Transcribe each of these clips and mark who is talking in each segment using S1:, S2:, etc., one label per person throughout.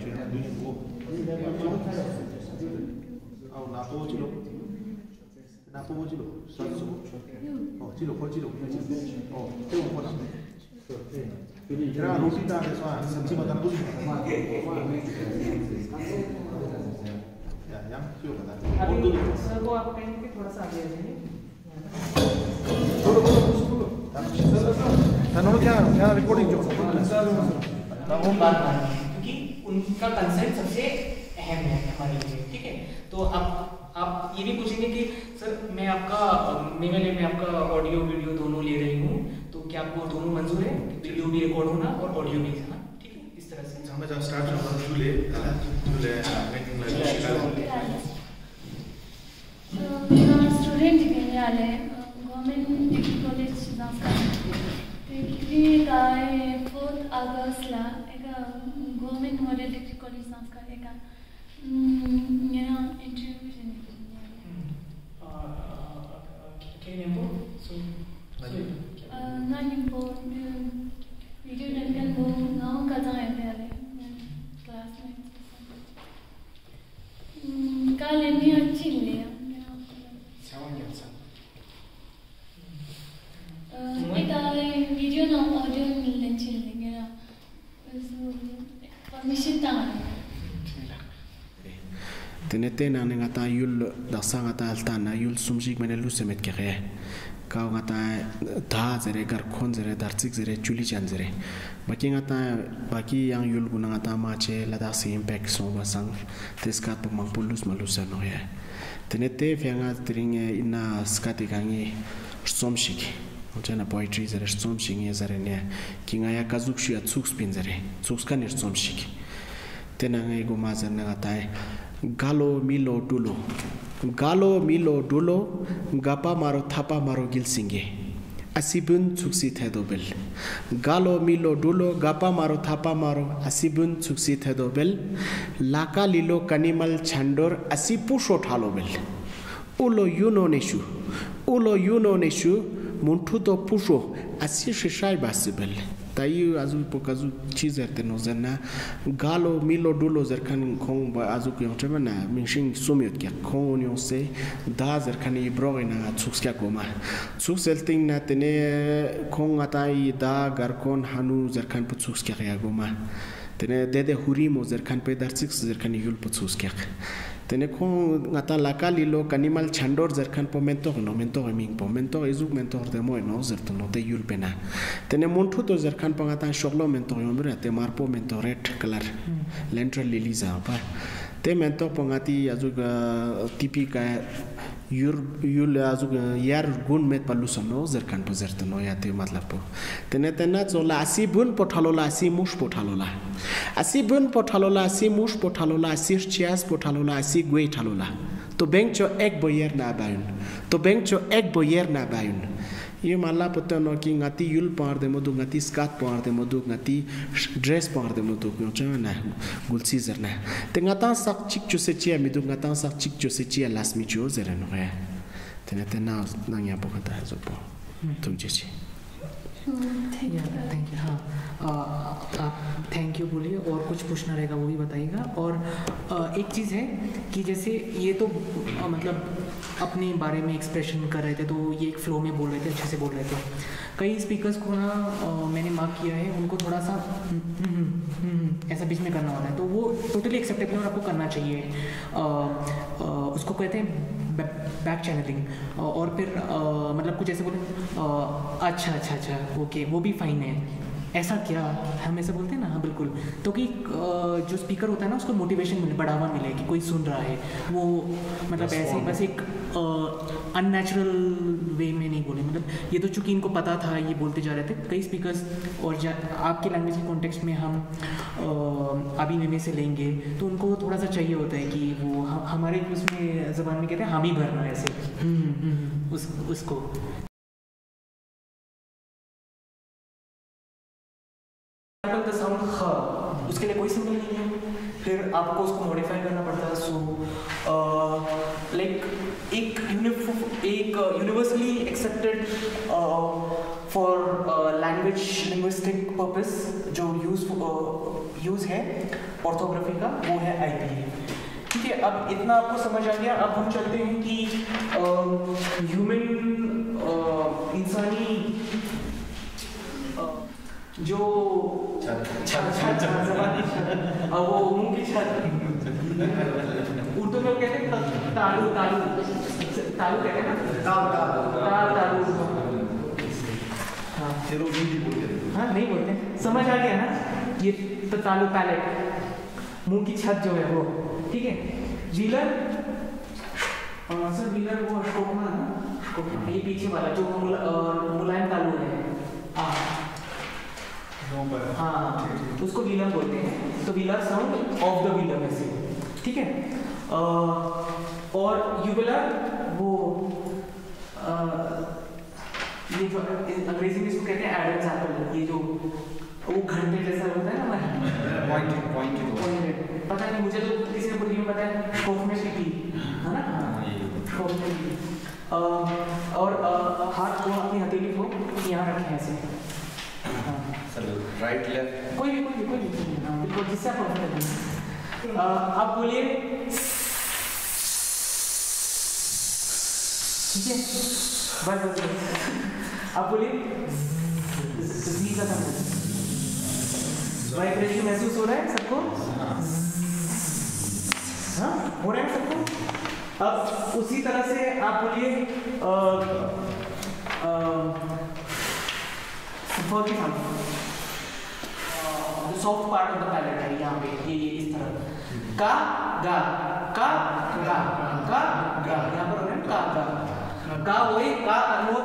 S1: cioè ad ognuno あなともちろなともちろさつもちろこちろ手をこ
S2: なす Quindi era la novità che fa, sentiva da così.
S1: Ma che? తను recording చూస్తాను
S2: हम हैं उनका कंसर्न सबसे अहम है हमारे लिए ठीक है? तो आप आप ये भी पूछेंगे कि सर मैं आपका मेरे लिए मैं आपका ऑडियो वीडियो दोनों ले रही हूँ तो क्या आपको दोनों मंजूर है? वीडियो भी रिकॉर्ड होना और ऑडियो भी है ठीक है? इस तरह से.
S1: jangan start sama Jule, Jule making like
S3: student के लिए गवर्नमेंट कॉलेज का फोर्थ अगस्टला एका गवर्नमेंट मॉडल डिग्री कॉलेज संस्कार एका मेरा इंटरव्यू
S2: Can you so
S3: नानी वो वीडियो डंकन वो गाँव का जाए प्यारे classmate
S4: tene tena ne ngata yul daksa ngata alta na yul sumjik mene lu semet ke ge ka ngata da zere gar khon zere darchik zere chuli chan zere. Baki ngata baki yang yul guna ngata ma che la da si impact so ba sang. Tes ka to mang pulus malus no ye tene te fenga tringe ina skati gangi somshik ᱚᱱᱛᱮᱱᱟ ᱯᱚᱭᱴᱨᱤ ᱡᱟᱨᱮ ᱥᱚᱢᱥᱤᱝ ᱮ ᱡᱟᱨᱮ ᱱᱮ ᱠᱤᱝᱟᱭᱟ ᱠᱟᱡᱩᱠ ᱥᱩᱭᱟ ᱪᱩᱠᱥ ᱯᱤᱱ ᱡᱟᱨᱮ ᱪᱩᱠᱥ ᱠᱟᱱᱤᱨ ᱥᱚᱢᱥᱤᱠ ᱛᱮᱱᱟᱝ ᱮ ᱜᱚᱢᱟᱡᱟᱨ ᱱᱟᱜᱟ ᱛᱟᱭ galo milo dulo. Galo milo dulo gapa maro thapa maro gil singe. Asibun chuksi thedo bel. Galo milo dulo gapa maro thapa maro asibun chuksi thedo bel. Laka lilo kanimal chandor asipu sho thalo bel. Ulo yuno neshu ulo yuno neshu muntu to pusho asi shishai basibel tayi azu pokazu chiz arte no zerna galo milo dulo zerkan kong ba azu kyo chema na minshin sumyot kya kong nyo se da zerkan i brogi na tsuks kya koma tsuks elting na tene kong atai da garkon hanu zerkan pu tsuks kya goma tene dede hurimo zerkan pe dar tsuks zerkan yul pu tsuks kya. tene ko ngata lakali lo kanimal chandor zarkhan po mento no mento ming po mento izuk mento de mo no zer to no te yul pena. Tene montu to zarkhan po ngata shoglo mento yomre te marpo mento red color hmm. lentrel lilies pa te mento po ngati azuk uh, tipi ka zerkan po zerto no ya te matlab po tene tena zola asi bun po thalola asi mush po thalola asi bun po thalola asi mush po thalola asi chias po thalola asi gwe thalola to beng cho ek boyer na bayun to beng cho ek boyer na bayun ये माला पता न कि ngati yul par de modu ngati skat par de modu ngati dress par de modu ko cha na gul caesar na te ngata sak chik chu se chia mi du ngata sak chik chu se chia las mi chu zera no ya te na te na na nya po kata zo po tu je chi
S3: Thank
S2: या thank you हाँ आप thank you बोलिए और कुछ पूछना रहेगा वो भी बताइएगा। और आ, एक चीज़ है कि जैसे ये तो आ, मतलब अपने बारे में एक्सप्रेशन कर रहे थे तो ये एक फ्लो में बोल रहे थे अच्छे से बोल रहे थे। कई स्पीकर्स को ना आ, मैंने मार्क किया है उनको थोड़ा सा हम्म, हम्म, हम्म, ऐसा बीच में करना होता है। तो वो टोटली एक्सेप्टेबल और आपको करना चाहिए। उसको कहते हैं बैक चैनलिंग और फिर आ, मतलब कुछ ऐसे बोले अच्छा अच्छा अच्छा ओके वो भी फाइन है। ऐसा क्या? हम ऐसे बोलते हैं ना हाँ बिल्कुल। तो कि जो स्पीकर होता है ना उसको मोटिवेशन मिले बढ़ावा मिले कि कोई सुन रहा है। वो मतलब ऐसे बस एक अननेचुरल वे में नहीं बोले। मतलब ये तो चूँकि इनको पता था ये बोलते जा रहे थे। कई स्पीकर्स और आपके लैंग्वेज के कॉन्टेक्स्ट में हम अभी में से लेंगे तो उनको थोड़ा सा चाहिए होता है कि वो ह- हमारे उसमें ज़बान में कहते हैं हम ही भरना ऐसे। हम्म, हम्म, उस उसको। द साउंड ख उसके लिए कोई सिंबल नहीं है। फिर आपको उसको मॉडिफाई करना पड़ता है सो लाइक एक एक universally accepted for language linguistic purpose जो यूज़ यूज़ है ऑर्थोग्राफी का वो है आईपीए ठीक है अब इतना आपको समझ आ गया। अब हम चलते हैं कि ह्यूमन इंसानी जो वो मुँह की छत उर्दू में कहते हैं तालू तालू। तालू कहते हैं ना? ताल तालू। हाँ।
S1: हैं।
S2: हाँ नहीं बोलते। समझ आ गया ना? ये तो तालू पैलेट। मुँह की छत जो है वो। ठीक है? व्हीलर? सर व्हीलर वो अशोकमा है ना? ये पीछे वाला जो मुला- मुलायम तालू है। हाँ। हाँ। उसको व्हीलर बोलते हैं। तो velar sound of the velar में से ठीक है? और यूबुलर वो अ, ये जो अंग्रेज़ी में इसको कहते हैं एडम्स एप्पल ये जो वो घंटे जैसा होता है ना हमारे।
S1: Point point
S2: Pointed. पता नहीं मुझे तो किसी ने मुर्गी में बताया खौफ में पीटी है ना? खौफ में पीटी और हाथ को अपनी हथेली को यहाँ रखें ऐसे। हाँ
S5: राइट लेफ़्ट
S2: कोई भी कोई भी कोई भी हाँ, बिल्कुल जिससे आप हैं। अ, आप बोलिए ठीक है बस आप बोलिए का वाइब्रेशन महसूस हो रहा है सबको हाँ हो रहा है सबको अब उसी तरह से आप बोलिए soft part of the palate है यहाँ पे ये ये इस तरह का गा का गा का गा यहाँ पर हो रहा है का गा का वही, का अनवो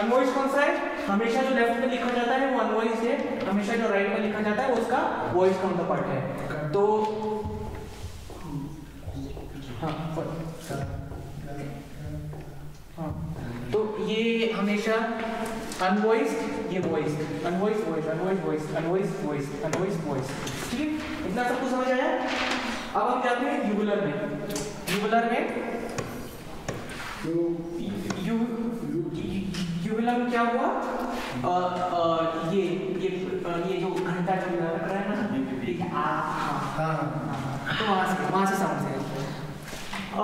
S2: अनवॉइस कौन सा है? हमेशा जो लेफ़्ट में लिखा जाता है वो अनवॉइस है हमेशा जो राइट में लिखा जाता है उसका वॉइस काउंटर पार्ट है। तो हाँ हाँ तो ये हमेशा अनवॉइस्ड ये voice unvoice voice unvoice voice unvoice voice unvoice voice ठीक? इतना सबको समझ आया? अब हम जाते हैं यूबुलर में। यूबुलर में यू यूबुलर क्या हुआ अ, अ, ये ये अ, ये जो घंटा जो लग रहा है ना ठीक है आ हाँ
S1: हाँ
S2: हाँ, तो वहाँ से वहाँ से साउंड से अ,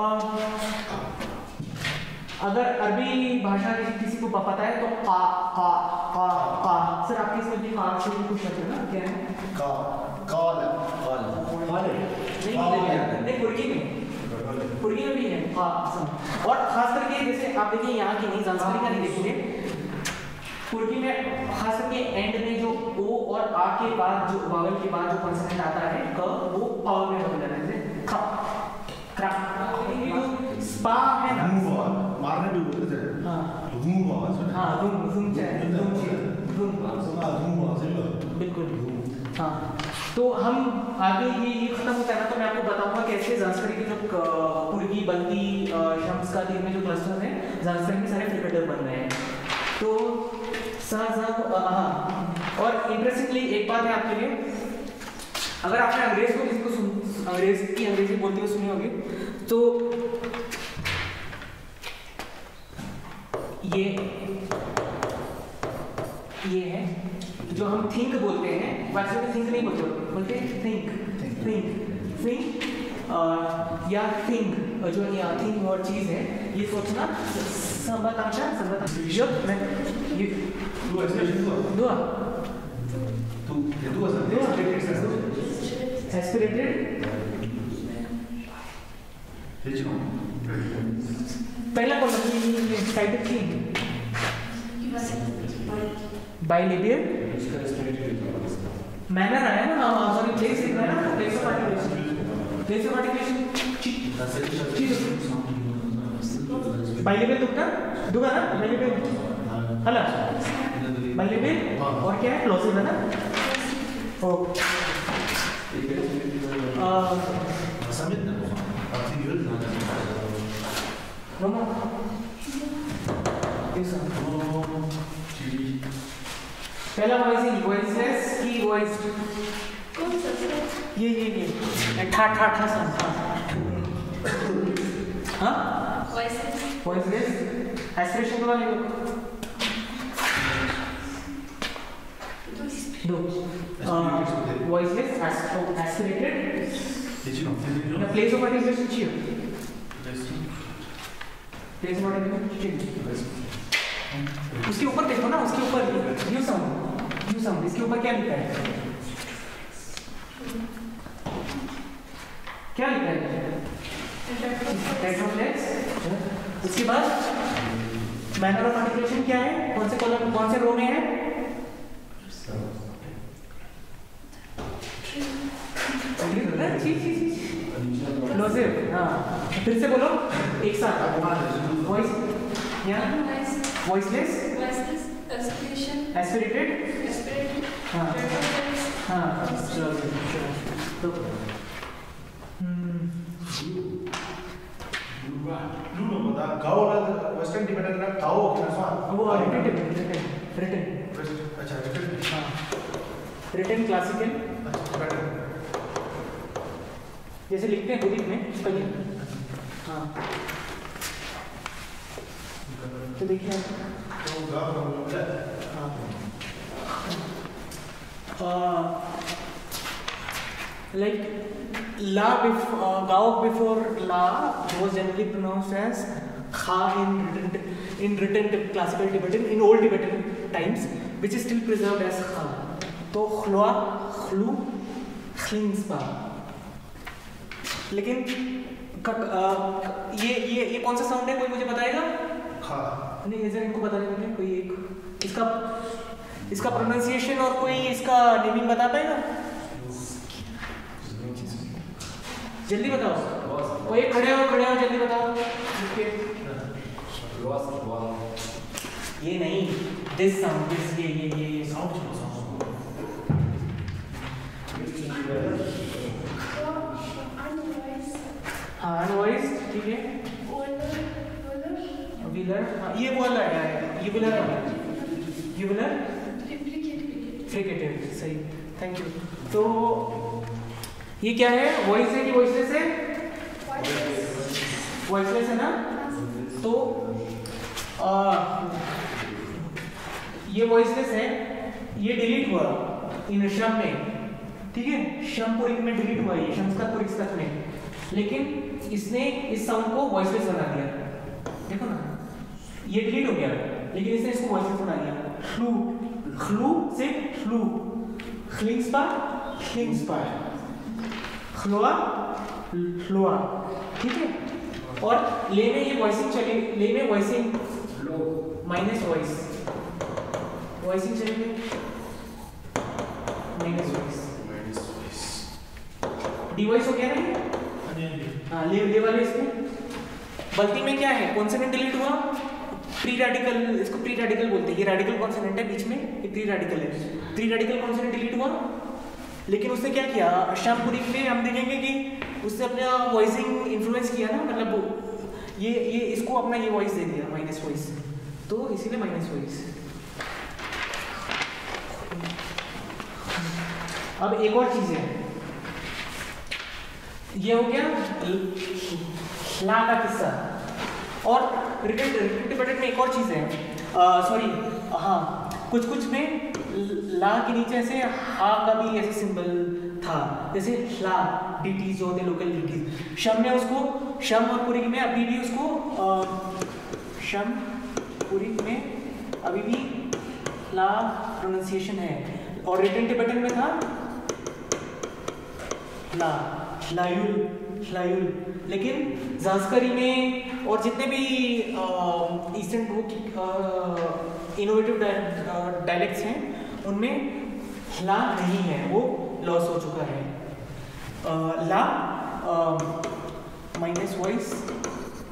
S2: अगर अरबी भाषा किसी किसी को पता है तो का का का का सर आपके इसमें भी का से भी कुछ है ना क्या है
S1: का कॉल
S2: नहीं नहीं, नहीं कुर्गी में कुर्गी भी है। सम। और खास करके जैसे आप देखिए यहाँ की नहीं संस्कृति का नहीं देखोगे। कुर्गी में खास करके एंड में जो ओ और आ के बाद जो वावल के बाद जो कॉन्सोनेंट आता है क वो पावर में बदल जाता है। ख क्रा स्पा है ना।
S1: मारने भी बोलते थे।
S2: हाँ।
S1: धूम आवाज़ है
S2: हाँ धूम धूम चाहिए धूम धूम
S1: धूम
S2: बिल्कुल। हाँ। तो हम आगे ये ये खत्म होता है ना तो मैं आपको बताऊँगा कैसे जांस्करी के जो क- पुर्गी बल्दी शम्स का दिन में जो क्लस्टर हैं जांस्करी में सारे फ्रिकेटर बन रहे हैं। तो हाँ। और इंटरेस्टिंगली एक बात है आपके लिए। अगर आपने अंग्रेज़ को किसी को सुन, अंग्रेज़ की अंग्रेज़ी बोलते हुए सुनी होगी तो ये ये है। जो हम थिंक बोलते हैं वैसे में थिंक नहीं बोलते बोलते थिंक थिंक थिंक या थिंक जो या थिंक और चीज़ है ये सोचना
S1: तू असर
S2: एस्पिरेटेड पहला कौन सा एक्साइटेड थी बाइलिबियर मैनर आया ना हाँ सॉरी प्लेस है manner place of articulation place of articulation bilabial दुखना दुखा ना बाइलिबियर हला। बाइलिबियर और क्या है? प्लॉसिब है ना? ओके
S1: समित ना। आपसी यूज़ ना
S2: रोमा पहला वॉइस वॉइसलेस की वॉइस
S3: कौन सा सर
S2: ये ये ये ठा ठा ठा सा हाँ
S3: वैसे
S2: वॉइसलेस एस्पिरेशन वाला लिखो दो voiceless aspirated
S1: Decino, decino.
S2: The place of articulation चाहिए place of articulation चाहिए उसके ऊपर देखो ना, उसके ऊपर। यू साउंड यू साउंड इसके ऊपर क्या लिखा है? क्या लिखा है? टेट्रोफ्लेक्स उसके बाद मैनर ऑफ़ आर्टिकुलेशन क्या है? कौन से कॉलम कौन से रो में है? हाँ फिर से बोलो। एक साथ। वॉइस यहाँ वॉइसलेस एस्पिरेटेड हाँ हाँ। चलो तो हम्म,
S1: Luno pada kau lah Western dependent kan kau kena soal.
S2: वो रिटन रिटन रिटन
S1: अच्छा रिटर्न
S2: हाँ। रिटन क्लासिकल
S1: अच्छा
S2: जैसे लिखते हैं बुद्धिक में स्पेलिंग हाँ। तो
S1: तो गाँव में बोलते हैं
S2: like la before uh, gao before la was generally pronounced as kha in written in written classical Tibetan in old Tibetan times which is still preserved as kha तो khloa khlu khlingspa लेकिन कक, आ, ये ये ये कौन सा sound है कोई मुझे बताएगा
S1: खा
S2: नहीं इधर इनको बता देंगे कोई एक, इसका इसका प्रोनाउंसिएशन और कोई इसका नेमिंग बता पाएगा? जल्दी बताओ। कोई खड़े हो खड़े हो, जल्दी बताओ। ये नहीं दिस साउंड दिस ये ये ये ये साउंड हाँ अनवॉइस ठीक है। व्हीलर हाँ ये बोला है ये व्हीलर ये व्हीलर फ्रिकेटेड सही। थैंक यू तो ये क्या है? वॉइस है कि वॉइसलेस है? वॉइसलेस है ना? तो आ, ये वॉइसलेस है। ये डिलीट हुआ इन शम में। ठीक है? शम पुरिक में डिलीट हुआ ये शमस्कत पुरिक स्कत में। लेकिन इसने इस साउंड को वॉइसलेस बना दिया। देखो ना। ये डिलीट हो गया। लेकिन इसने इसको वॉइसलेस बना दिया फ्लू फ्लू से फ्लू खलिंग्सपा खलिंग्सपा फ्लोआ फ्लोआ ठीक है? और ले में ये वॉइसिंग चले ले में वॉइसिंग माइनस वॉइस वॉइसिंग चलेगी माइनस वॉइस डिवाइस हो गया ना हाँ ले ले वाले इसमें। बल्कि में क्या है? कॉन्सोनेंट डिलीट हुआ? प्री रेडिकल इसको प्री रेडिकल बोलते हैं। ये रेडिकल कॉन्सोनेंट है बीच में, ये प्री रेडिकल है। प्री रेडिकल कॉन्सोनेंट डिलीट हुआ। लेकिन उसने क्या किया? शामपुरी में हम देखेंगे कि उसने अपना वॉइसिंग इन्फ्लुएंस किया ना मतलब ये ये, इसको अपना ये वॉइस दे दिया माइनस वॉइस तो इसीलिए माइनस वॉइस अब एक और चीज़ है। ये हो गया ला का किस्सा। और बटन में एक और चीज़ है। सॉरी हाँ कुछ कुछ में ला के नीचे ऐसे हा का भी ऐसे सिंबल था। जैसे ला डीटी जो होते लोकल डीटी शम में उसको शम और पुरी में अभी भी उसको आ, शम पुरी में अभी भी ला प्रोनाउंसिएशन है। और रिटर्न टिबेटन में था ला लायुल लायुल लेकिन जास्करी में और जितने भी ईस्टर्न इनोवेटिव डायलेक्ट्स हैं उनमें ला नहीं है वो लॉस हो चुका है। आ, ला माइनस वॉइस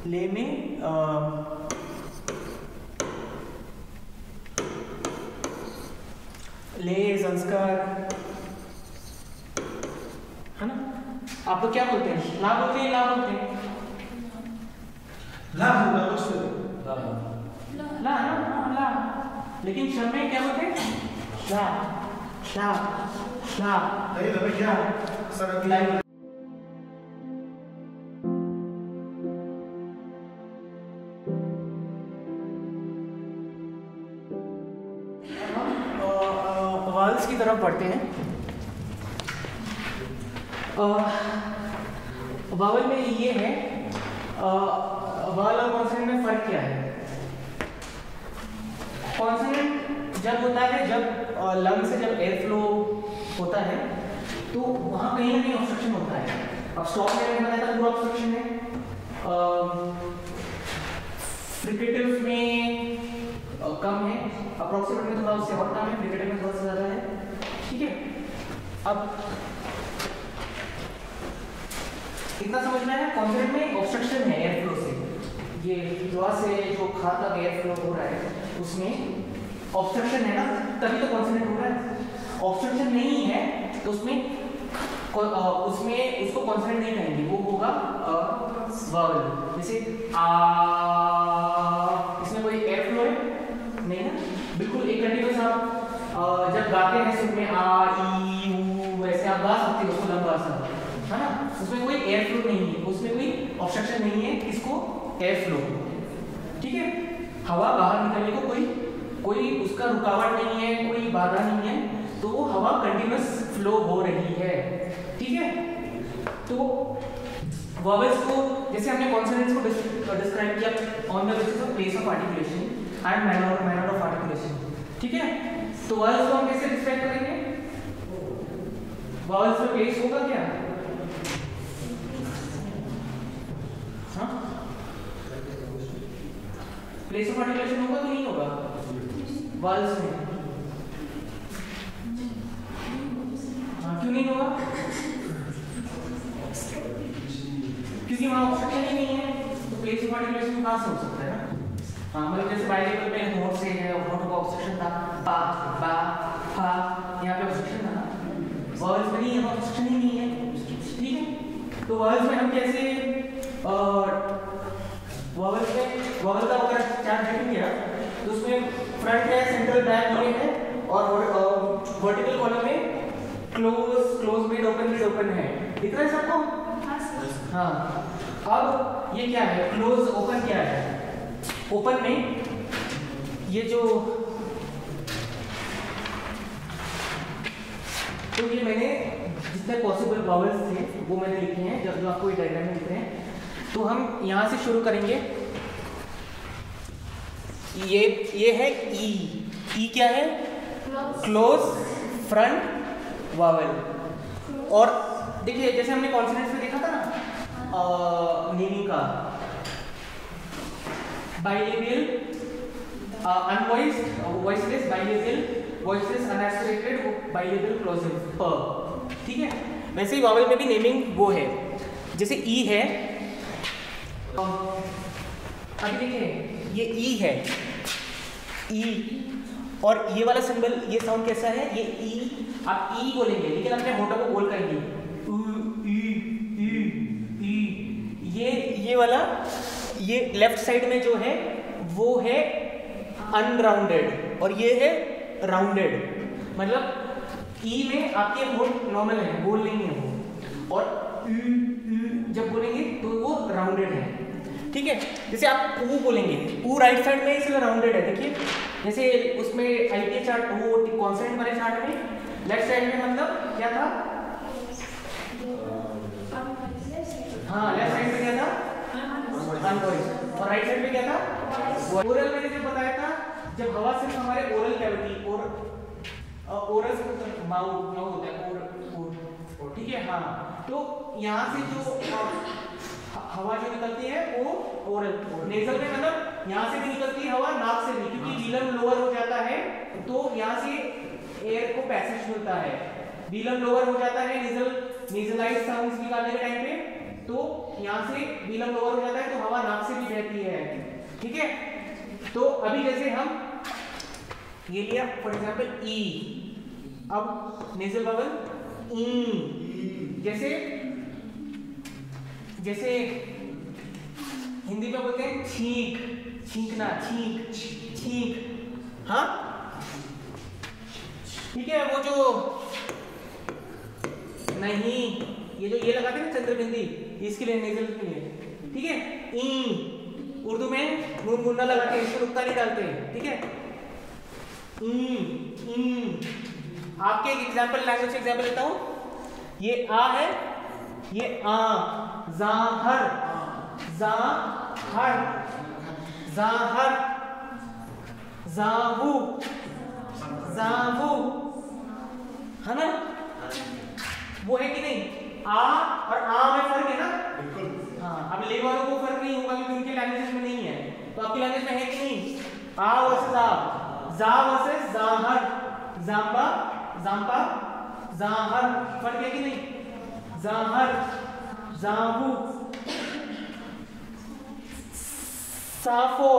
S2: ले में आ, ले संस्कार है ना? आप लोग क्या बोलते हैं ला बोलते हैं ला बोलते हैं
S1: ला होगा बस
S2: ला है ना हाँ, ला लेकिन शर्म में क्या बोलते हैं ला ला ला
S1: नहीं तो क्या सर
S2: ला वाल्स की तरफ़ पढ़ते हैं वावल में ये है वावल और कॉन्सोनेंट में फ़र्क क्या है? कॉन्सोनेंट जब होता है, जब लंग से जब एयर फ्लो होता है तो वहाँ कहीं ना कहीं ऑब्स्ट्रक्शन होता है। अब स्टॉप में बताया था पूरा ऑब्स्ट्रक्शन है। फ्रिकेटिव में कम है। अप्रोक्सीमेट में थोड़ा उससे और कम है फ्रिकेटिव में थोड़ा सा ज़्यादा है। ठीक है? अब इतना समझना है कॉन्सोनेंट में ऑब्स्ट्रक्शन है एयर फ्लो से। ये फ्लोआ से जो खा तक एयर फ्लो हो रहा है, उसमें ऑब्स्ट्रक्शन है ना? तभी तो कॉन्सोनेंट हो रहा है। ऑब्स्ट्रक्शन नहीं है तो उसमें उसमें उसको कॉन्सोनेंट नहीं कहेंगे। वो होगा वावल जैसे, आ, इसमें कोई एयर फ्लो है? नहीं ना? बिल्कुल एक कंटिन्यूस आप जब गाते हैं सुर में आ, ई वैसे आप गा सकते हो, उसको लंबा सा। है ना? उसमें कोई एयर फ्लो नहीं है। उसमें कोई ऑब्स्ट्रक्शन नहीं है इसको एयर फ्लो ठीक है? हवा बाहर निकलने को कोई कोई उसका रुकावट नहीं है, कोई बाधा नहीं है तो वो हवा कंटिन्यूस फ्लो हो रही है। ठीक है? तो वॉवेल्स को, जैसे हमने कॉन्सोनेंट्स को डिस्क्राइब किया on the basis of place of articulation and manner manner of articulation ठीक है? तो वॉवेल्स को हम कैसे डिस्क्राइब करेंगे? वॉवेल्स में प्लेस होगा क्या? प्लेस ऑफ़ आर्टिकुलेशन होगा कि नहीं होगा? वॉवेल्स में। हाँ क्यों नहीं होगा? क्योंकि वहाँ ऑब्स्ट्रक्शन ही नहीं है तो प्लेस ऑफ़ आर्टिकुलेशन कहाँ से हो सकता है ना? हाँ मतलब जैसे बाइलेबल में होठ से है होठ का ऑब्स्ट्रक्शन था पा बा फा यहाँ पे ऑब्स्ट्रक्शन था ना? वॉवल्स में नहीं है ऑब्स्ट्रक्शन ही नहीं है। ठीक है? तो वॉवल्स में हम कैसे वॉवल्स में वॉवल का अगर चार्ट देखेंगे आप तो उसमें फ्रंट है सेंट्रल बैक है और वर्टिकल कॉलम में close close mid open mid open है। दिख रहा है सबको? हाँ अब ये क्या है? क्लोज ओपन क्या है? ओपन में ये जो तो ये मैंने जितने पॉसिबल वॉवल्स थे वो मैंने लिखे हैं जब जो आपको ये डायग्राम में लिख रहे हैं। तो हम यहाँ से शुरू करेंगे। ये ये है ई ई क्या है? क्लोज फ्रंट वावल और देखिए जैसे हमने कॉन्फिडेंस में देखा था ना नेमिंग का। Bilabial uh, unvoiced uh, voiceless bilabial voiceless unaspirated bilabial plosive प ठीक है? वैसे ही वावल में भी नेमिंग वो है। जैसे ई है अ, अभी देखिए, ये ई है। ई और ये वाला सिंबल, ये साउंड कैसा है? ये ई, आप ई बोलेंगे लेकिन अपने होठों को गोल करेंगे। ये ये वाला, ये लेफ़्ट साइड में जो है, वो है अनराउंडेड और ये है राउंडेड मतलब ई में आपके होठ नॉर्मल है गोल नहीं है वो। और जब बोलेंगे तो वो राउंडेड है। ठीक है? जैसे आप ऊ बोलेंगे ऊ राइट साइड में इसलिए राउंडेड है, देखिए। जैसे उसमें आईपी चार्ट वो कॉन्सेंट वाले चार्ट में? लेफ़्ट साइड में मतलब क्या था? हाँ लेफ़्ट साइड में क्या था? और राइट साइड में क्या था? ओरल मैंने जो बताया था, जब हवा सिर्फ़ हमारे ओरल कैविटी और ओरल माउथ माउथ होता है ठीक है? हाँ। तो यहाँ से जो हवा जो निकलती है वो ओरल नेजल में मतलब यहाँ से भी निकलती है हवा नाक से भी क्योंकि रीलम लोअर हो जाता है तो यहाँ से एयर को पैसेज मिलता है। बीलम लोअर हो जाता है नेजल नेजलाइज साउंड्स निकालने के टाइम पे तो यहाँ से बीलम लोअर हो जाता है तो हवा नाक से भी बहती है। ठीक है? तो अभी जैसे हम ये लिया फॉर एग्जांपल ई अब नेजल बबल ई जैसे जैसे हिंदी में बोलते हैं छींक, छींकना, छींक छींक। हाँ? ठीक है, वो जो नहीं, ये जो ये लगाते हैं ना चंद्र बिंदी इसके लिए नेजल के लिए ठीक है? ई उर्दू में नून मुन्ना लगा के इसको नुक्ता नहीं डालते ठीक है? ई ई आपके एक एग्ज़ाम्पल लैंग्वेज एग्ज़ाम्पल लेता हूँ। ये आ है ये आ जाहर जाहर जाहर जाहू जाहू है ना? वो है कि नहीं? आ और आ में फ़र्क है ना?
S1: बिल्कुल।
S2: हाँ अब ले वालों को फ़र्क नहीं होगा क्योंकि उनके लैंग्वेज में नहीं है। तो आपकी लैंग्वेज में है कि नहीं? आ आ जा। वर्सेस जाहर। जाम्बा जाम्पा जाहर। फ़र्क है कि नहीं? जाहर जाहू साफो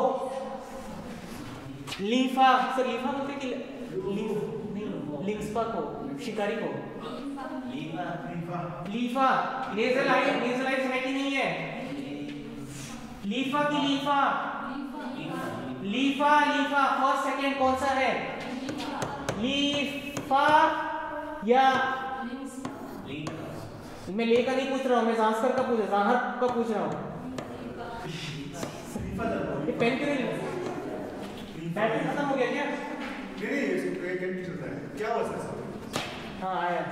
S2: लीफा सर लीफा बोलते कि लिंग्सपा को शिकारी को। लीफा नेजल आई नेजल आई है कि नहीं है। लीफा की लीफा लीफा लीफा फ़र्स्ट सेकंड कौन सा है? लीफा या मैं ले का नहीं पूछ रहा हूँ मैं जांसकर का पूछ रहा हूँ का पूछ रहा हूँ। ये पेन क्यों नहीं बैटरी खत्म हो गया क्या?
S1: नहीं नहीं चलता है? क्या हुआ सर?
S2: हाँ आया।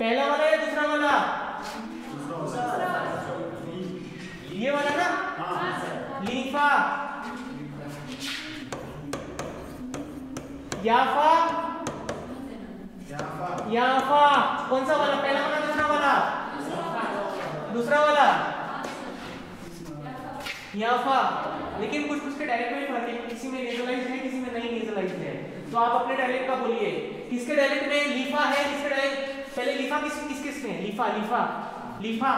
S2: पहला वाला या दूसरा वाला? ये वाला ना? लीफा। याफा। याफा कौन सा वाला? पहला वाला, दूसरा वाला? दूसरा वाला? याफा लेकिन कुछ कुछ के डायलेक्ट में फ़र्क है किसी में नेजलाइज है, किसी में नहीं नेजलाइज है। तो आप अपने डायलेक्ट का बोलिए, किसके डायलेक्ट में लीफा है, किसके डायलेक्ट पहले लीफा किस किस किसमें? लीफा लीफा। लीफा।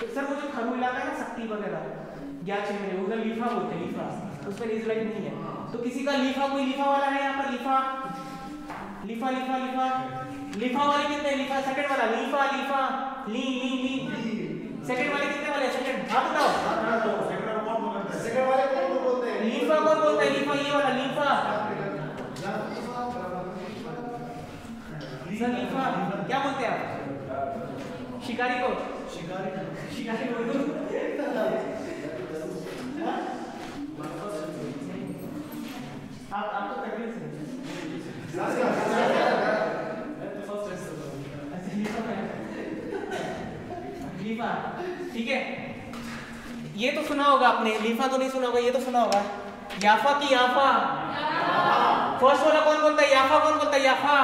S2: तो सर, वो जो खरू इलाका है ना, शक्ति वगैरह ग्याचे में उधर लीफा बोलते हैं, लीफा। उसमें नेजलाइज नहीं है। तो किसी का लीफा, कोई लीफा वाला है यहाँ पर? लीफा। लीफा लीफा लीफा। लीफा वाले कितने? लीफा सेकंड वाला। लीफा लीफा। ली ली ली। सेकंड वाले कितने वाले? सेकंड आप बताओ।
S1: सेकंड वाले कौन को बोलते हैं
S2: लीफा कौन बोलता है? लीफा ये वाला लीफा। सर लीफा क्या बोलते हैं आप? शिकारी को? शिकारी शिकारी को आप आप तो अच्छा, है। ठीक है? ये तो सुना होगा आपने, लीफा तो नहीं सुना होगा, ये तो सुना होगा। याफा की याफा। फ़र्स्ट वाला कौन बोलता है? याफा कौन बोलता है? याफा।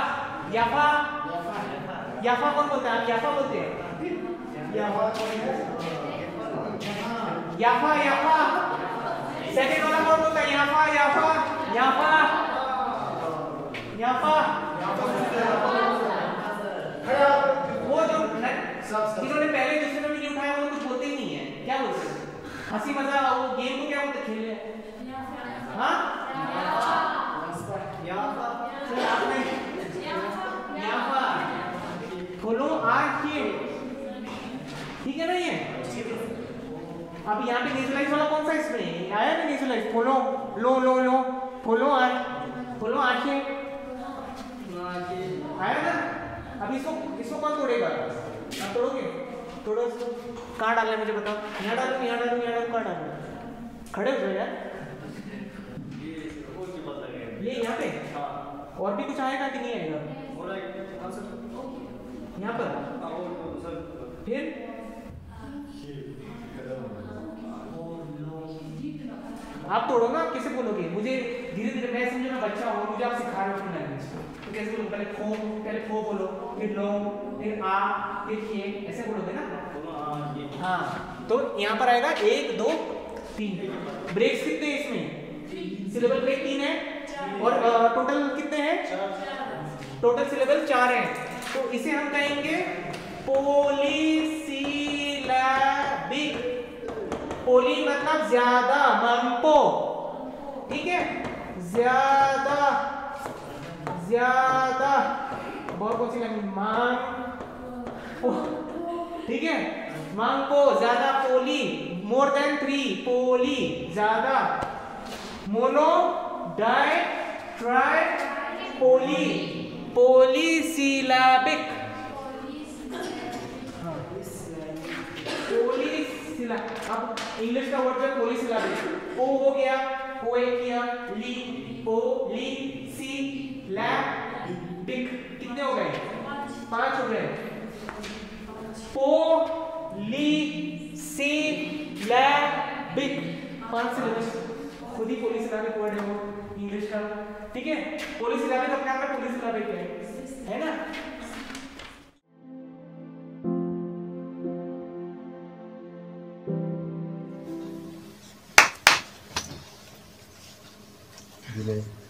S2: याफा? याफा कौन बोलता है? आप याफा बोलते हैं। याफा। याफा सेकंड वाला कौन बोलता है? याफा याफा। याफा। याफा वो जो जिन्होंने पहले दूसरे में वीडियो उठाया वो कुछ बोलते ही नहीं है क्या बोलते हैं हँसी मज़ा वो गेम को क्या बोलते हाँ याफा खोलो आँखें ठीक है ना ये अब यहाँ पे नेजलाइज वाला कौन सा इसमें आया ना नेजलाइज खोलो लो लो लो खोलो आए खोलो आँखें आया ना अब इसको इसको कौन तोड़ेगा? आप तोड़ोगे? तोड़ो इसको। कहाँ डालना है मुझे बताओ? यहाँ डालूँ यहाँ डालूँ यहाँ डालूँ कहाँ डालूँ? खड़े हो यार। ये यहाँ पे? और भी कुछ आएगा कि नहीं आएगा? यहाँ पर? फिर? आप तोड़ो ना कैसे बोलोगे? मुझे धीरे धीरे मैं समझो ना बच्चा हूँ मुझे आप सिखा रहे हो अपनी लैंग्वेज तो कैसे बोलो? पहले खो पहले खो बोलो फिर लो फिर आ फिर खे ऐसे बोलोगे ना? हाँ तो यहाँ पर आएगा एक दो तीन। ब्रेक्स कितने हैं इसमें? सिलेबल ब्रेक तीन है? और टोटल कितने हैं? टोटल सिलेबल चार है। तो इसे हम कहेंगे पोलीसिलैबिक पोली मतलब ज़्यादा मंपो ठीक है? ज़्यादा ज़्यादा। बहुत कौन सी लैंग्वेज मांग ठीक है? मांगपो ज़्यादा पोली मोर देन थ्री पोली, ज़्यादा। Mono di tri poly, polysyllabic. पोलीसिला, अब इंग्लिश का वर्ड है, पोलीसिलैबिक। ओ हो गया पोए किया, ली, ओ, ली। सी लैब कितने हो गए? पाँच हो गए। पो ली सी बिग पाँच सिलेबस खुद ही पुलिस इलाके वर्ड है वो इंग्लिश का। ठीक है? पुलिस इलाके तो अपने आप में पुलिस इलाके है। है ना?
S6: जुलाई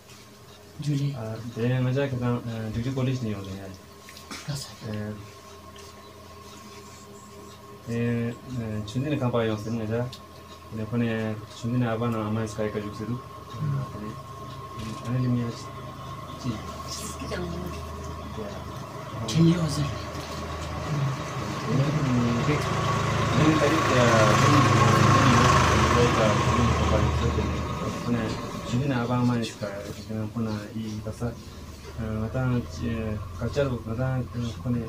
S7: Juli.
S6: Jadi macam kita Juli college ni orang ni. Ne kampanya olsun ya? Ne ne aban ama iskai Ne tarif ya? Ne tarif ya? Ne tarif ya? Ne tarif? jina abangman
S7: shika kuna
S6: ii basa ngata kacharu ngata kune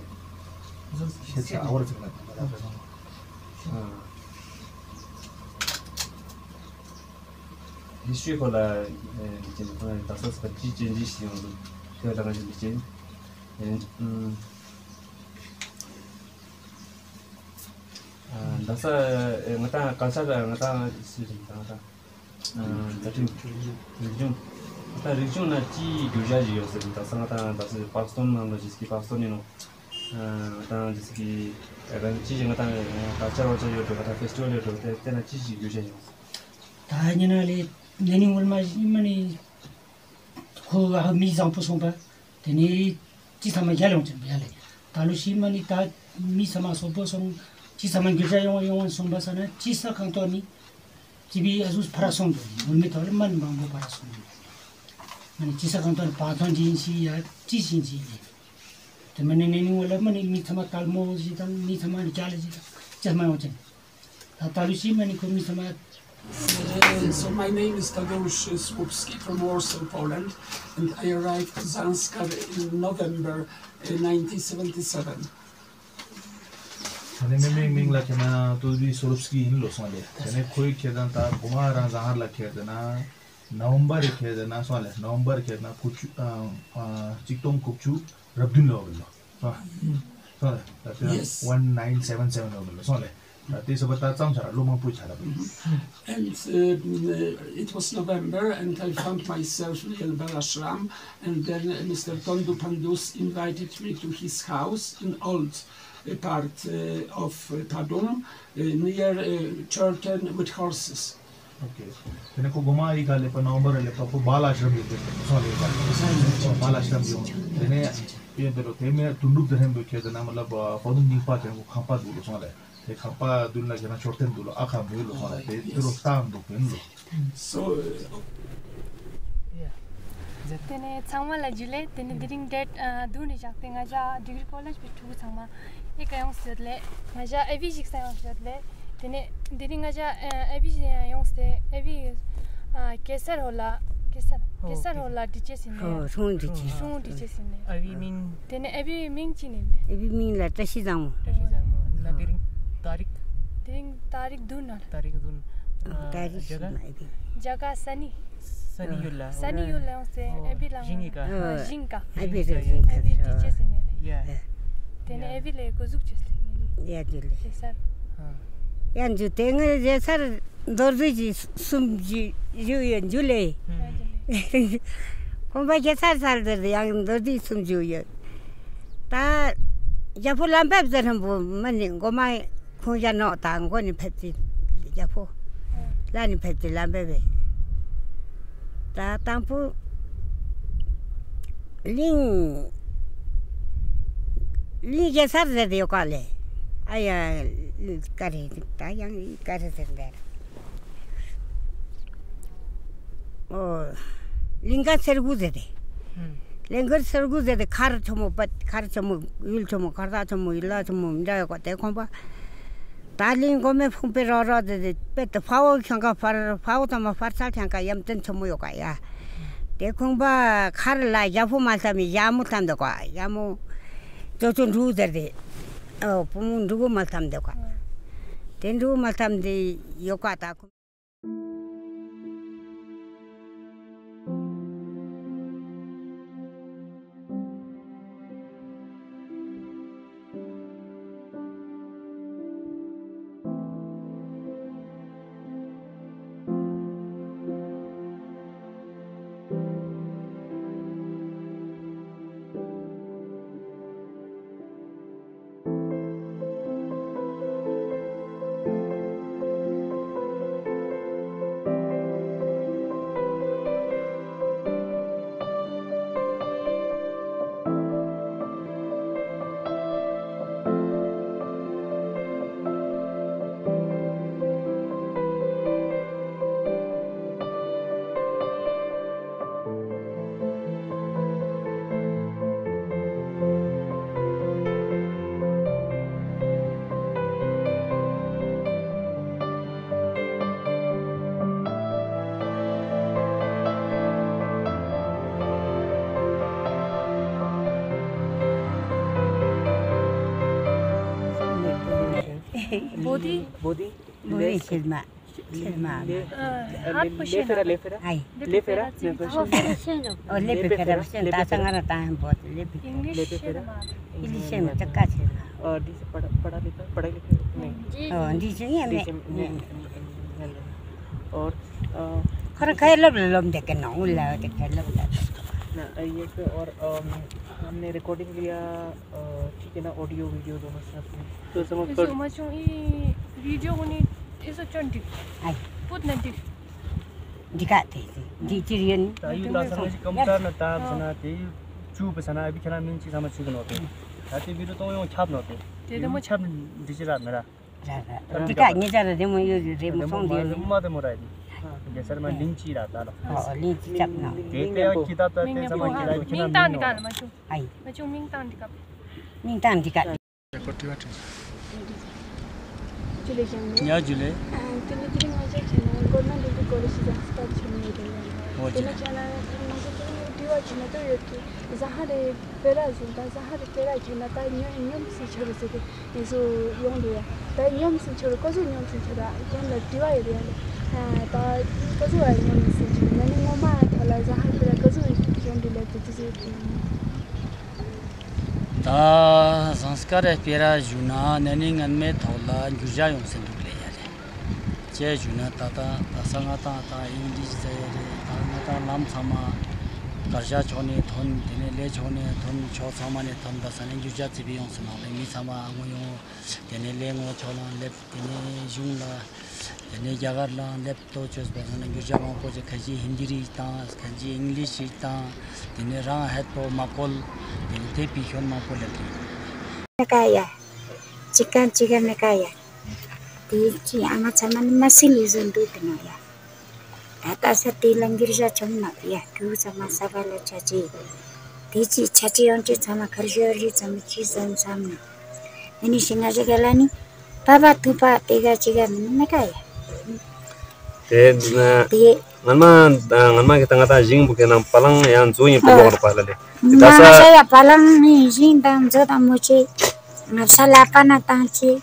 S6: sheta awar zikla history kola jina kuna dasa sika ji jenji shi yungu kyo daga jini jini dasa ngata kachara ngata shi ngata kone
S1: 실제 아워를 생각합니다.
S6: history ko la licin ko la tasas ka chi chen ji si yung ko la ngi licin and um dasa ngata kalsa da ngata si ngata da tin rijun ngata rijun na chi gyuja ji yo se dasa ngata dasa pakistan na lo jiski pakistan ni no ngata jiski agan chi ngata kalsa ro cha yo to ngata festival yo to te na chi ji gyuja yo
S7: ta nyanaले nani ulma mani ko ha mi zang pu song ba teni chi sama yalong chen ba yale ta lu shi mani ta mi sama so po song chi sama gja yong yong song ba sana chi sa kang to ni chi bi azus para song do ulmi to man bang bo para song mani chi sa kang to pa si ya chi sin ji te mani nani ulma mani mi sama tal mo ji tam mi sama ni chale ji cha ma yong ta ta lu mani ko mi sama
S8: Uh, So my name is Tadeusz Słupski from Warsaw, Poland, and I arrived to Zanskar in November uh, 1977.
S1: ane me ming ming la ke na to bi soropski in lo song le. Ane koi ke dan ta buma ra zahar la ke dana november e ke dana so le. November ke na kuchu chiktong kuchu rabdun lo lo. So so le. 1977 lo lo
S8: so
S1: le. This about that some chara loma pu chara
S8: and uh, uh, it was november and i found myself in balashram and then mr tondu pandus invited me to his house in old part uh, of uh, Padum, uh, near uh, Churton with horses.
S1: Okay તેને કો ગુમા ઈ ગાલે પર નવંબર એટલે પપ્પુ બાલ આશ્રમ લે સોલે બાલ आश्रम जो તેને ये दरो तेमे तुंडुक दहम दो के देना मतलब पदुम निपा ते को खपा दुलो सोले ते खपा दुलना जना छोटन दुलो आखा बुलो सोले ते दरो ताम दो pen low
S8: So uh,
S3: Tene changma la jule tene diring det du ni jak te nga ja degree ika yung siyodle, nga ja evi jik sa yung siyodle, dine, dine nga ja e, evi yung siyodle, evi kesar hola, kesar, oh, kesar hola diche
S9: sinne. Oh, sung diche. Mm,
S3: sung diche sinne.
S2: Evi min?
S3: Dine evi min chine.
S9: Evi min la tashi zamu. Tashi zamu,
S2: na diring tarik?
S3: Diring tarik dun na.
S2: Tarik
S9: dun. Mm,
S2: ah,
S9: tarik jaga?
S3: Jaga sani. Sani ah. yulla. Sani yulla yung
S2: siyodle, oh,
S9: evi
S3: la.
S9: Jingika. Ah, Jingka.
S3: Evi diche sinne.
S2: Yeah.
S3: tene evi le kozuk chesle ya dile.
S9: Sar yan ju
S3: teng
S9: je sar dorzu ji sum ji ju yan ju le. Hmm. Kom ba je sar sar der yang dorzi sum ju ya ta ya fu lam pep zer ham bu man ni go ma khu ja no ta go ni pep ji ya fu la ni pep ji lam be. Ta tang pu ling 지 람베베. 다 땅포 링 링 제살들 요깔레. 아야 까리 다양 까리 된다. 어 링가 서구제데. 랭거 서구제데 카르 좀 빠, 카르 좀 일, 좀 가다 좀 일라 좀 미라야 거 대콘바. 달링 고메 풍페러러데 베트 파워 향가 파르 파워 좀 파르살 향가 염전 좀 요가야. 대콘바 카르라 야포 말타미 야무 탄도 과 야무 저좀 루데데 어 부문 누구 말탐 되고 된 누구 말탐 돼 요가다
S3: Bodhi
S2: Bodhi
S9: बोधी छिल्मा
S3: हात पुसेन
S2: लेफेरा
S9: ai
S2: लेफेरा
S9: o lepe kada sen ta sangara ta ham bot lepe
S3: English
S9: ili sen ta ka छिल्मा
S2: और D से पढ़ा पढ़ा लिखा पढ़ाई लिखा नहीं और अ,
S9: khara khai lob lom de ke no ulla de ke lob la
S2: ना ये तो और हमने रिकॉर्डिंग लिया अ, है ना ऑडियो वीडियो दोनों साथ में तो समझ
S3: यसो म चाहिँ यी भिडियो हुने यसो चन्टी
S9: ai
S3: पुत्न टिक
S9: dika te di chirian
S6: ता यु ला sama si komputer na ta sana te chu pa sana abi khana min chi sama chu no te ta te video to yo chap no te
S3: त्यही त म
S6: chap digital mera
S9: ra ra dika ni ja de mo yo de mo song de
S6: ma de morai ning tam di ka ko ti wat jule
S9: jam ya jule tene jule
S6: ma je chen go na de ko ri
S3: sa
S6: sta
S3: chen
S6: ni
S3: de
S6: ho
S3: je chen
S9: ma
S3: je ko ti wa chen
S9: to yo ki
S6: zahar e
S10: pera zu da zahar pera ki na ta nyo nyo si chro se de ni zo yong de ta nyo si chro ko zo nyo si chro da ko na ti wa de ta ko zo wa nyo si chro na ni mo ma ta la zahar pera ko zo yong de le ti ti
S11: 다 sanskara pera yuna nani nganme thawla nyurja yung sen dukle yare che yuna tata tasanga ta ta indi zayare tarma ta lam sama karsha chone thon dine le chone thon cho sama ne thon da sanin yurja tibi yung sen ale mi sama angu yung dine le ngo chola lep dine yung la ane jagar la lep to chos ba ane gyurja ma ko je khaji hindi ri ta khaji english ri ta dine ra ha to ma kol dine te pi khon ma kol lagi
S10: kaya chicken chicken me kaya ti chi ama chaman masili izon du tna ya. Tata sa ti langir ja chom na ya tu chama sa ba la cha ji ti chi cha ji on chi chama khar jo ri chama chi zan sam ni ani shinga je galani 바바 두파 내가
S6: 지금 내가야 대나 ngama ngama kita ngata jing bu kenam palang yang zo yin palo ko ah. pala le.
S10: Ta sa ya palang ni jing dam zo dam
S1: mo chi. Ngapsa la pa na ta chi.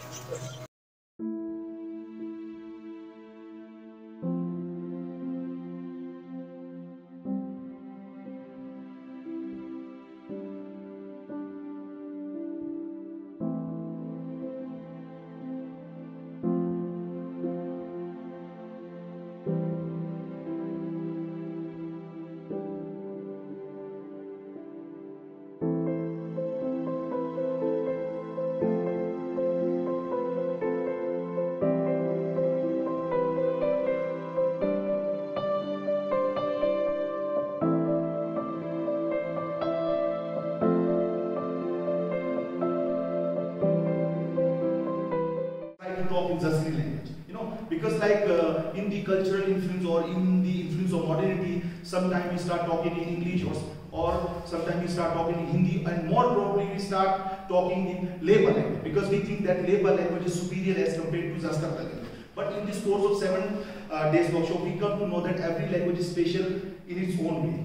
S1: Think language is superior as compared to Zastarta language. But in this course of seven uh, days workshop, we come to know that every language is special in its own way.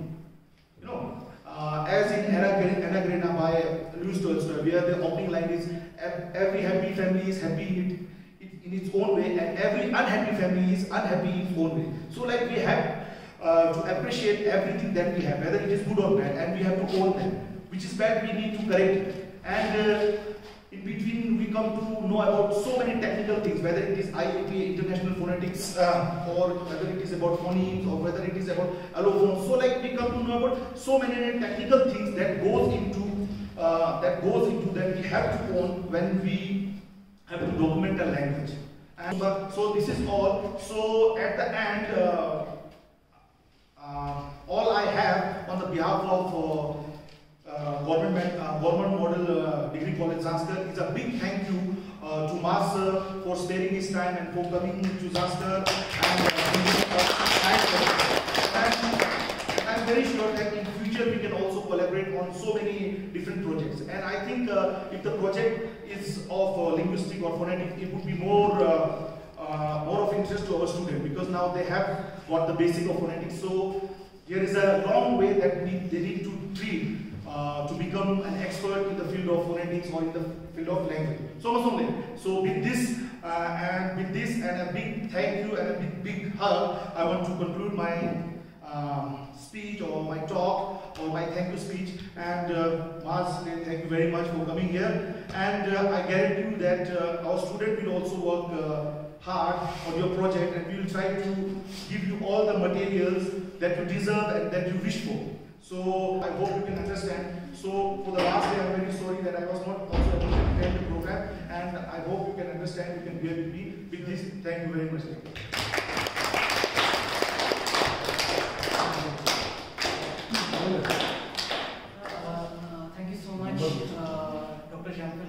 S1: You know, uh, as in Anna Karenina by Lewis Tolstoy, where the opening line is every happy family is happy it in its own way, and every unhappy family is unhappy in its own way. So, like we have uh, to appreciate everything that we have, whether it is good or bad, and we have to own them. Which is bad, we need to correct it. And uh, in between, we come to know about so many technical things, whether it is IATA, International Phonetics, uh, or whether it is about phonemes, or whether it is about allophones. So, like we come to know about so many technical things that goes into uh, that goes into that we have to own when we have to document a language. And uh, so this is all. So at the end, uh, uh, all I have on the behalf of uh, government uh, government model uh, degree college. Zanskar is a big thank you uh, to Master for sparing his time and for coming to Zanskar and, I'm very sure that in future we can also collaborate on so many different projects. And I think if the project is of linguistic or phonetic, it would be more uh, more of interest to our students because now they have got the basic of phonetics. So there is a long way that we, they need to treat uh, to become an expert in the field of phonetics or in the field of language. So much only. So with this uh, and with this and a big thank you and a big big hug, I want to conclude my um, speech or my talk or my thank you speech. And uh, Mars, thank you very much for coming here. And uh, I guarantee you that uh, our student will also work uh, hard on your project and we will try to give you all the materials that you deserve and that you wish for. So I hope you can understand. So for the last day, I'm very sorry that I was not also able to attend the program, and I hope you can understand. You can bear with me. With this, thank you very much.
S2: Thank you so much, uh, Dr. Shankar,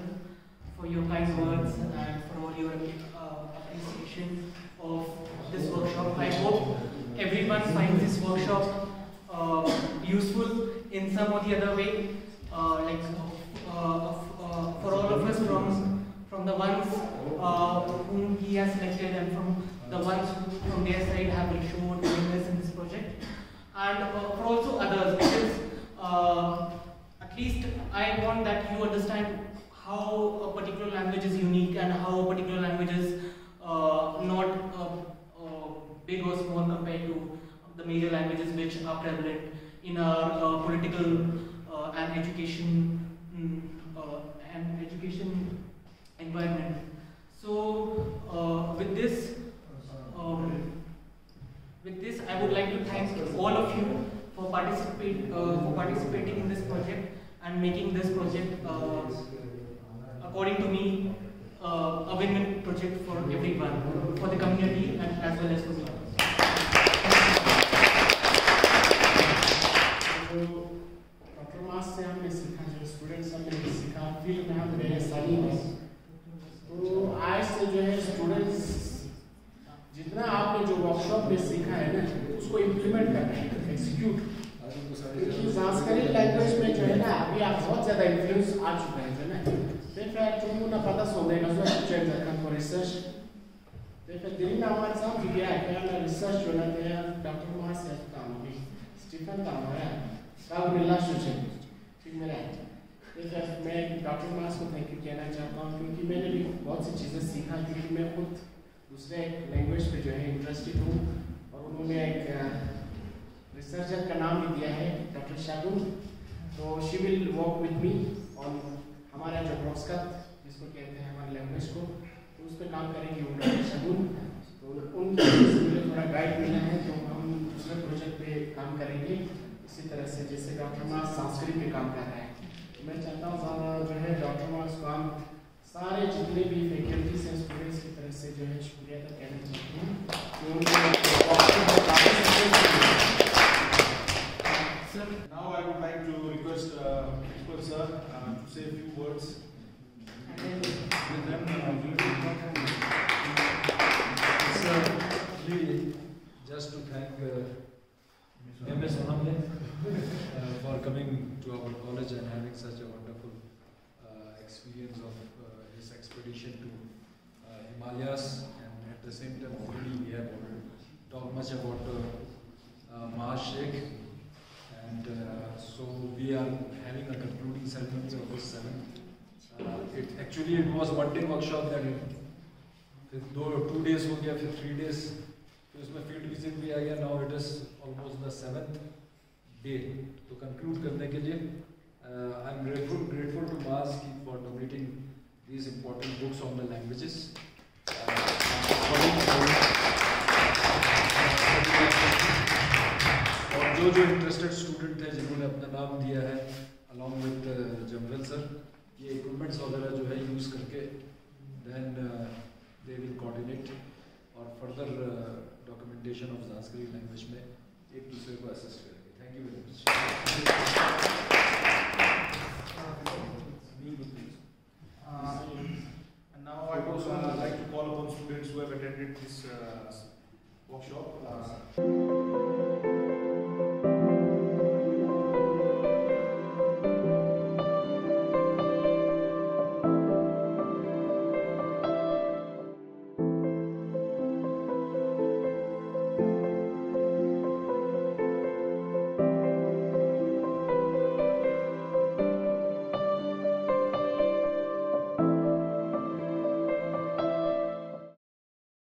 S2: for your kind words and for all your uh, appreciation of this workshop. I hope everyone finds this workshop useful in some or the other way. Uh, like uh, uh, for all of us from from the ones uh, whom he has selected and from the ones who from their side have been shown willingness in this project, and uh, for also others because uh, at least I want that you understand how a particular language is unique and how a particular language is uh, not uh, uh, big or small compared to the major languages which are prevalent in our uh, political uh, and education mm, uh, and education environment. So with this, um, with this, I would like to thank all of you for participate uh, for participating in this project and making this project, uh, according to me, uh, a win-win project for everyone, for the community and as well as for me.
S12: जो students हमने सीखा field में हम रहे study में तो आज से जो है स्टूडेंट्स जितना आपने जो वर्कशॉप में सीखा है ना, उसको इम्प्लीमेंट करना है एक्सिक्यूट क्योंकि संस्कृत लैंग्वेज में जो है ना, अभी आप बहुत ज़्यादा इन्फ्लुएंस आ चुका है जो ना Därför tror jag att det som är så att jag kan få research. Därför det är när man samt det är kan research och när det är Dr. Mas kan vi Stephen Tamara का relationship ठीक मेरा जैसे मैं doctor मास को thank you कहना चाहता हूँ क्योंकि मैंने भी बहुत सी चीज़ें सीखा क्योंकि मैं खुद दूसरे लैंग्वेज पे जो है इंटरेस्टेड हूँ और उन्होंने एक रिसर्चर का नाम भी दिया है डॉक्टर शागुन तो she will work with me on हमारा जो ब्रॉस्कत जिसको कहते हैं हमारे लैंग्वेज को तो उस पर काम करेंगे वो डॉक्टर शागुन तो उनसे मुझे थोड़ा गाइड मिला है तो हम दूसरे प्रोजेक्ट पे काम करेंगे इसी तरह से जैसे डॉक्टर मास संस्कृत में काम कर मैं चाहता हूँ जो है डॉक्टर हम सारे जितने भी फैकल्टीज हैं स्टूडेंट्स की तरफ़ से जो है शुक्रिया का कहना चाहती हूँ कि उनको
S1: Sir, now I would like to request uh, Principal Sir uh, to say a few words. With them, uh,
S13: Certainly, just to thank uh, MS Onamle uh, for coming to our college and having such a wonderful uh, experience of uh, his expedition to uh, Himalayas and at the same time already we have already talked much about uh, uh, Mahas Sheikh and uh, so we are having a concluding ceremony of this seventh. Uh, it actually it was one day workshop that फिर दो two days हो गया फिर three days फिर उसमें field visit भी आ गया now it is almost the seventh day तो कंक्लूड करने के लिए I am grateful grateful to मास की for donating these important books on the languages और जो जो इंटरेस्टेड स्टूडेंट थे जिन्होंने अपना नाम दिया है अलॉन्ग विद जमरल सर ये इक्विपमेंट्स वगैरह जो है यूज़ करके देन they will coordinate और uh, documentation of Sanskrit language में एक दूसरे को करेंगे. Thank you.
S1: Uh, and now I would uh, like to call upon students who have attended this uh, workshop. Uh,